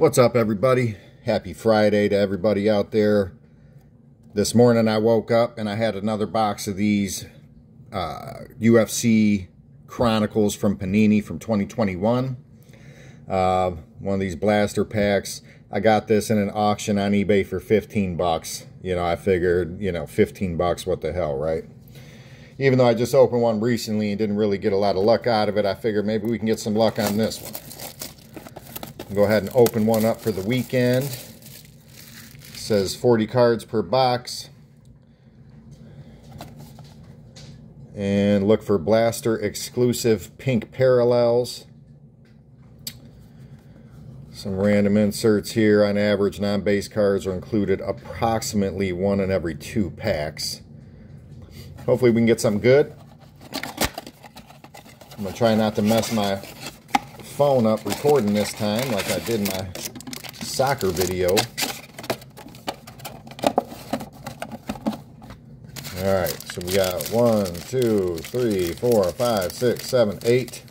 What's up, everybody? Happy Friday to everybody out there. This morning I woke up and I had another box of these uh, UFC Chronicles from Panini from 2021. Uh, one of these blaster packs. I got this in an auction on eBay for 15 bucks. You know, I figured, you know, 15 bucks, what the hell, right? Even though I just opened one recently and didn't really get a lot of luck out of it, I figured maybe we can get some luck on this one. Go ahead and open one up for the weekend. It says 40 cards per box. And look for Blaster exclusive pink parallels. Some random inserts here. On average, non-base cards are included approximately one in every two packs. Hopefully we can get something good. I'm going to try not to mess my phone up recording this time like I did my soccer video. Alright, so we got one, two, three, four, five, six, seven, eight.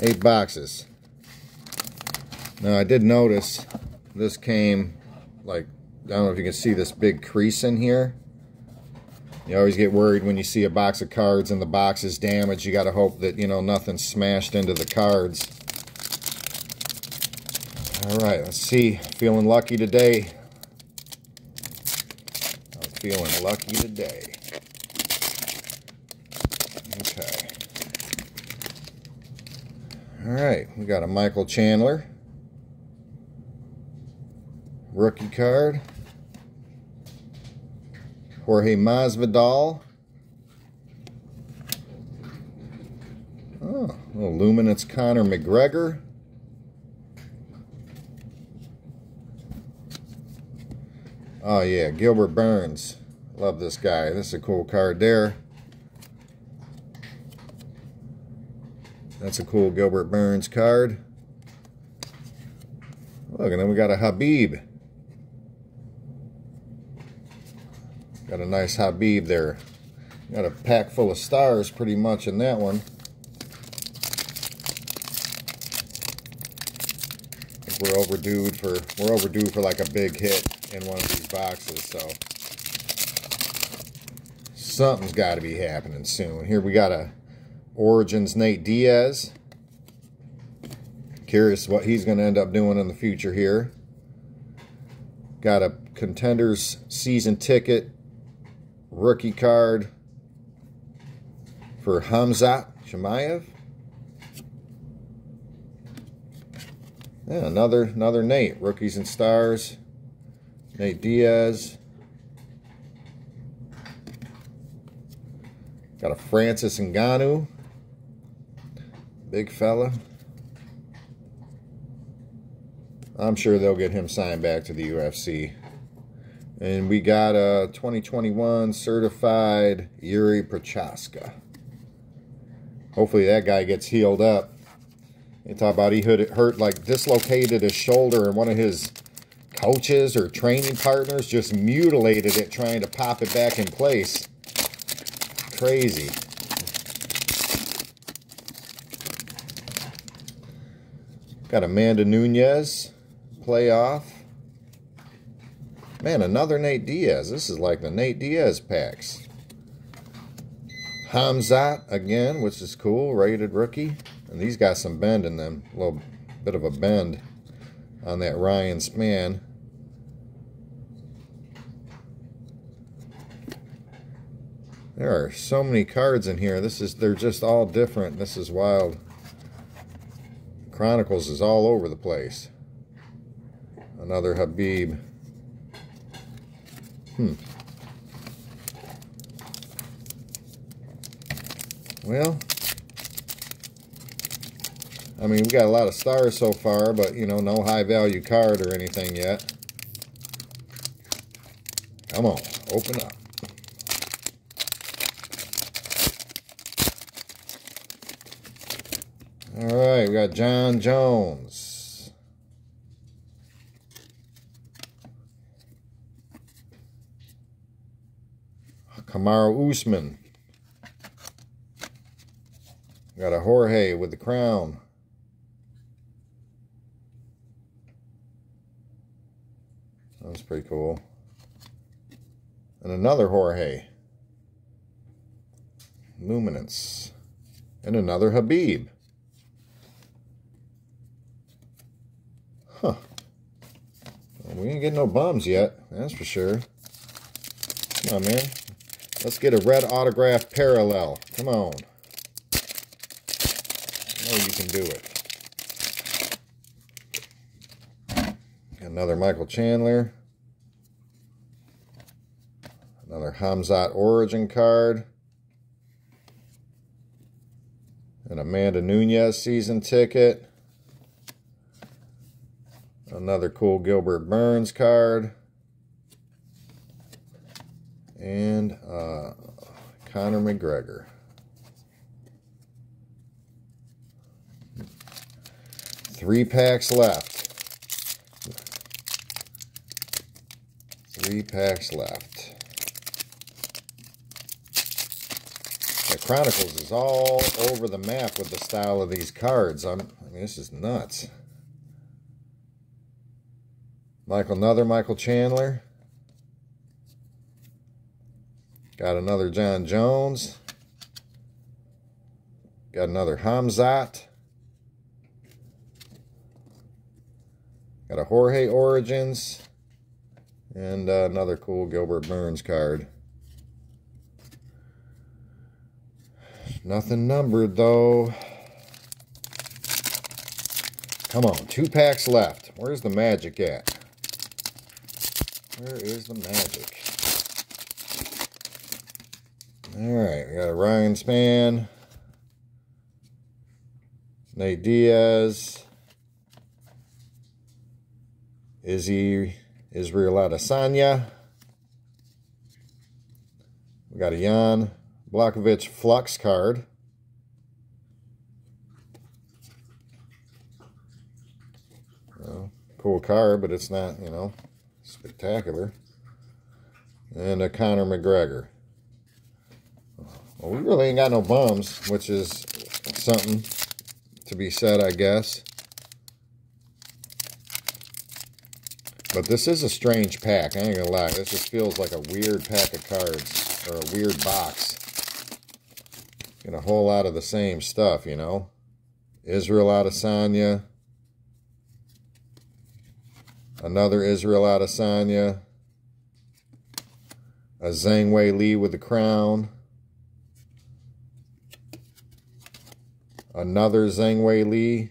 Eight boxes. Now I did notice this came like, I don't know if you can see this big crease in here. You always get worried when you see a box of cards and the box is damaged. You got to hope that, you know, nothing's smashed into the cards. All right, let's see. Feeling lucky today. I'm feeling lucky today. Okay. All right, we got a Michael Chandler. Rookie card. Jorge Masvidal. Oh, luminance Conor McGregor. Oh yeah, Gilbert Burns. Love this guy. This is a cool card there. That's a cool Gilbert Burns card. Look, and then we got a Khabib. Got a nice Khabib there. Got a pack full of stars pretty much in that one. we're overdue for we're overdue for like a big hit in one of these boxes, so something's got to be happening soon. Here we got a Origins Nate Diaz. Curious what he's going to end up doing in the future here. Got a Contenders season ticket rookie card for Khamzat Chimaev. Yeah, another another Nate. Rookies and stars. Nate Diaz. Got a Francis Ngannou. Big fella. I'm sure they'll get him signed back to the UFC. And we got a 2021 certified Yuri Prochazka. Hopefully that guy gets healed up. They talk about he hurt, like dislocated his shoulder and one of his coaches or training partners just mutilated it trying to pop it back in place. Crazy. Got Amanda Nunes playoff. Man, another Nate Diaz. This is like the Nate Diaz packs. Khamzat again, which is cool. Rated rookie. And these got some bend in them. A little bit of a bend on that Ryan Spann. There are so many cards in here. This is they're just all different. This is wild. Chronicles is all over the place. Another Khabib. Hmm. Well, I mean, we got a lot of stars so far, but, you know, no high value card or anything yet. Come on, open up. All right, we got Jon Jones. Kamaru Usman. Got a Jorge with the crown. That's pretty cool. And another Jorge. Luminance. And another Khabib. Huh. Well, we ain't getting no bums yet, that's for sure. Come on, man. Let's get a red autograph parallel. Come on. I know you can do it. Another Michael Chandler. Another Khamzat Origin card. An Amanda Nunes season ticket. Another cool Gilbert Burns card. And uh, Conor McGregor. Three packs left. Three packs left. The Chronicles is all over the map with the style of these cards. I'm, I mean, this is nuts. Michael, another Michael Chandler. Got another Jon Jones. Got another Khamzat. Got a Jorge Origins. And uh, another cool Gilbert Burns card. Nothing numbered, though. Come on, two packs left. Where's the magic at? Where is the magic? Alright, we got a Ryan Spann, Nate Diaz. Izzy Israel Adesanya. We got a Jan Blachowicz Flux card. Cool card, but it's not, you know, spectacular. And a Conor McGregor. Well, we really ain't got no bums, which is something to be said, I guess. But this is a strange pack. I ain't gonna lie. This just feels like a weird pack of cards. Or a weird box. Get a whole lot of the same stuff, you know. Israel out of Adesanya. Another Israel out of Adesanya. A Zhang Weili with the crown. Another Zhang Weili.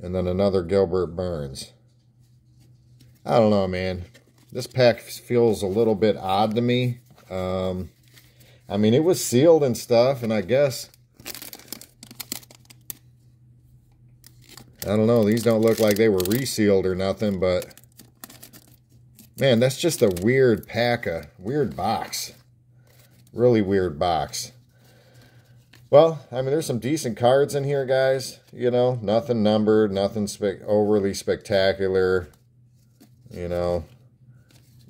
And then another Gilbert Burns. I don't know, man. This pack feels a little bit odd to me. Um, I mean, it was sealed and stuff, and I guess... I don't know. These don't look like they were resealed or nothing, but... Man, that's just a weird pack, a weird box. Really weird box. Well, I mean, there's some decent cards in here, guys. You know, nothing numbered, nothing spe overly spectacular. You know,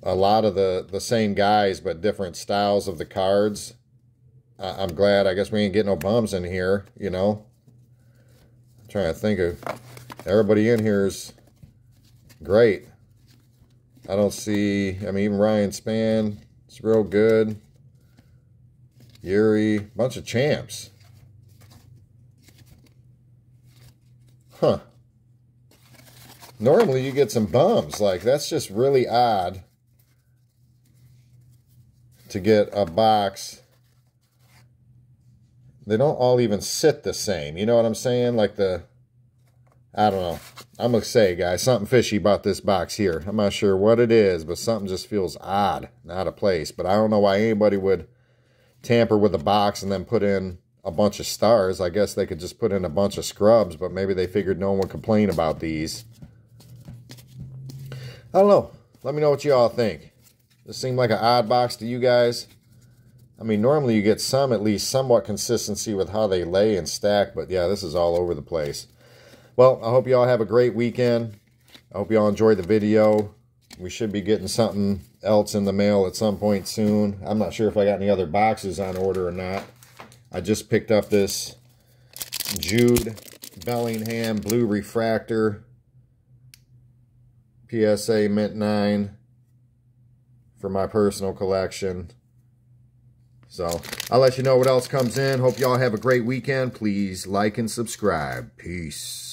a lot of the, the same guys, but different styles of the cards. I, am glad. I guess we ain't getting no bums in here, you know. I'm trying to think of everybody in here is great. I don't see, I mean, even Ryan Spann, it's real good. Yuri, bunch of champs. Huh. Normally you get some bums. Like, that's just really odd to get a box. They don't all even sit the same. You know what I'm saying? Like the, I don't know. I'm going to say, guys, something fishy about this box here. I'm not sure what it is, but something just feels odd, not a place. But I don't know why anybody would tamper with a box and then put in a bunch of stars. I guess they could just put in a bunch of scrubs, but maybe they figured no one would complain about these. I don't know. Let me know what you all think. This seemed like an odd box to you guys. I mean, normally you get some, at least somewhat consistency with how they lay and stack, but yeah, this is all over the place. Well, I hope you all have a great weekend. I hope you all enjoyed the video. We should be getting something else in the mail at some point soon. I'm not sure if I got any other boxes on order or not. I just picked up this Jude Bellingham Blue Refractor PSA Mint 9 for my personal collection. So I'll let you know what else comes in. Hope y'all have a great weekend. Please like and subscribe. Peace.